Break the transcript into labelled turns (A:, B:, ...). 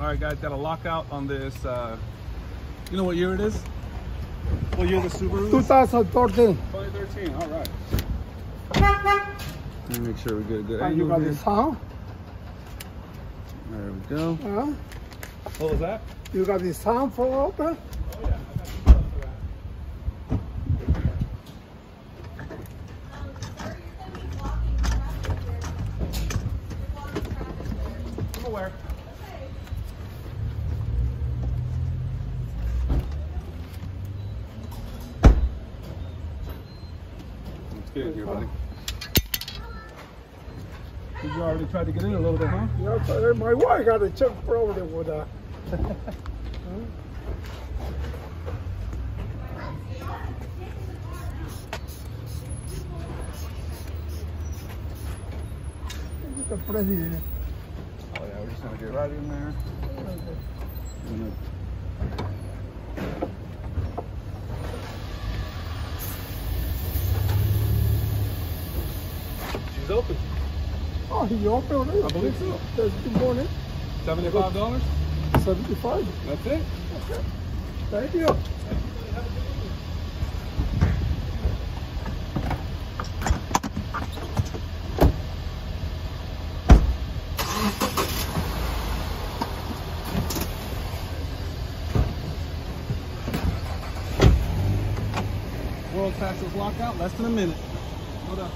A: All right, guys, got a lockout on this. Uh, you know what year it is? What year the Subaru? is?
B: 2013.
A: 2013. All right. Let me make sure we get a good
B: And you got
A: here.
B: the sound.
A: There we go.
B: Uh,
A: What was that?
B: you got the sound for open.
A: Oh yeah, I'm aware. Let's buddy. Did you already try to get in a little bit, huh?
B: Yeah, my wife got a check problem with uh, that. The president.
A: Oh yeah, we're just gonna get right in there. She's open.
B: Oh, he opened already?
A: I believe so.
B: Says good morning.
A: Seventy-five dollars.
B: 75.
A: That's it.
B: Thank you.
A: World fastest lockout, less than a minute. Hold up.